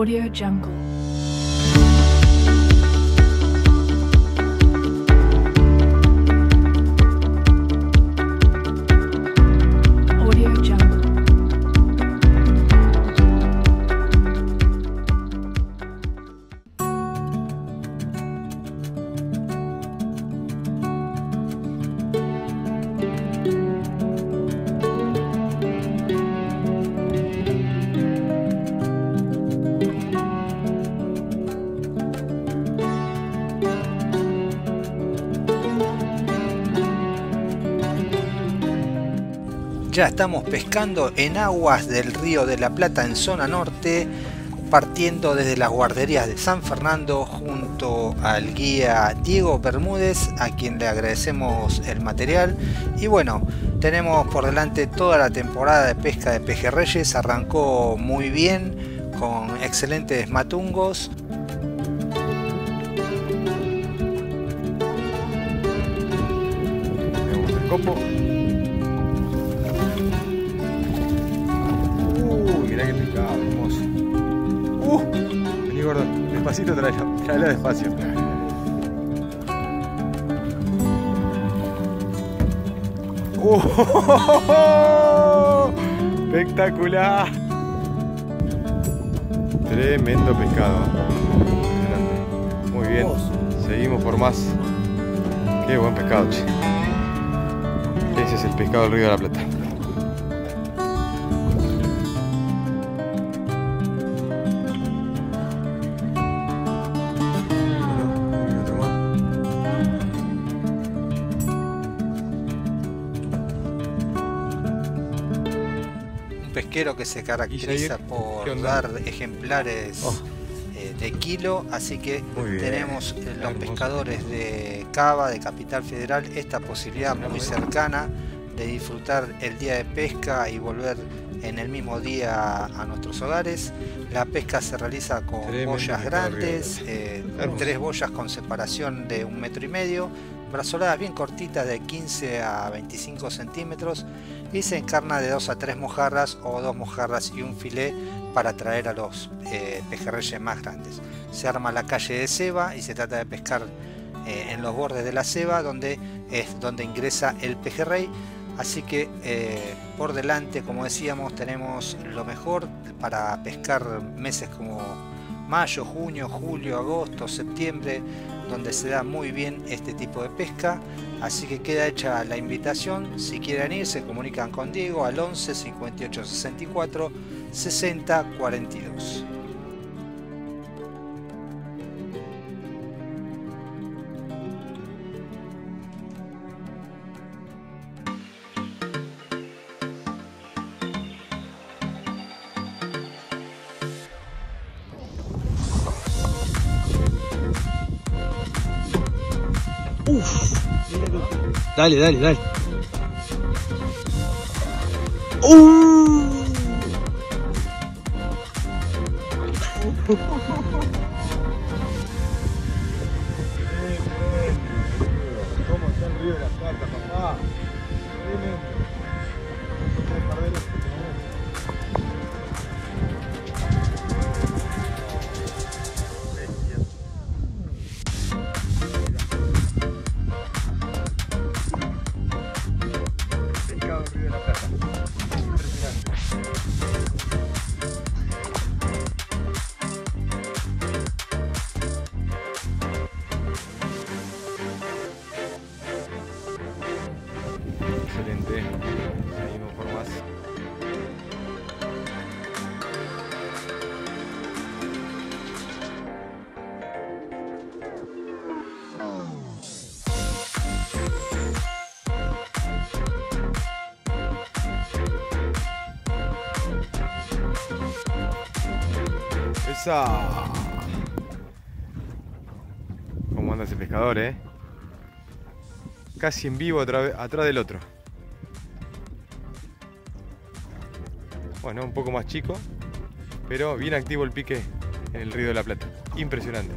Audio Jungle. Ya estamos pescando en aguas del río de la Plata en zona norte, partiendo desde las guarderías de San Fernando junto al guía Diego Bermúdez, a quien le agradecemos el material. Y bueno, tenemos por delante toda la temporada de pesca de pejerreyes, arrancó muy bien, con excelentes matungos. Tenemos el copo. Despacito tráelo, tráelo despacio. Uh, espectacular. Tremendo pescado. Muy bien. Seguimos por más. Qué buen pescado, che. Ese es el pescado del río de la Plata. Pesquero que se caracteriza por dar ejemplares Oh. eh, de kilo, así que tenemos eh, los pescadores de Cava, de Capital Federal, esta posibilidad muy cercana de disfrutar el día de pesca y volver en el mismo día a nuestros hogares. La pesca se realiza con Tremendo boyas grandes, eh, tres boyas con separación de un metro y medio, brazoladas bien cortitas de 15 a 25 centímetros y se encarna de 2 a 3 mojarras o dos mojarras y un filé para atraer a los eh, pejerreyes más grandes. Se arma la calle de ceba y se trata de pescar eh, en los bordes de la ceba donde es donde ingresa el pejerrey. Así que eh, por delante, como decíamos, tenemos lo mejor para pescar meses como mayo, junio, julio, agosto, septiembre, donde se da muy bien este tipo de pesca. Así que queda hecha la invitación. Si quieren ir, se comunican con Diego al 11 58 64 60 42. Dale, dale, dale. ¡Uh! ¿Cómo anda ese pescador, eh? Casi en vivo atrás del otro. Bueno, un poco más chico, pero bien activo el pique en el Río de la Plata. Impresionante.